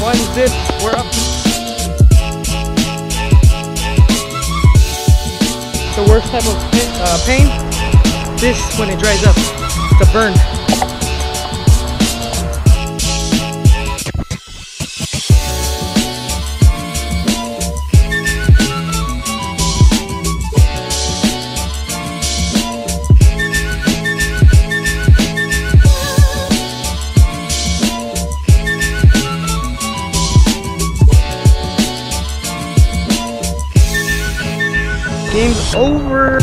One dip, we're up. The worst type of pain, uh, pain, this when it dries up, the burn. Game's over.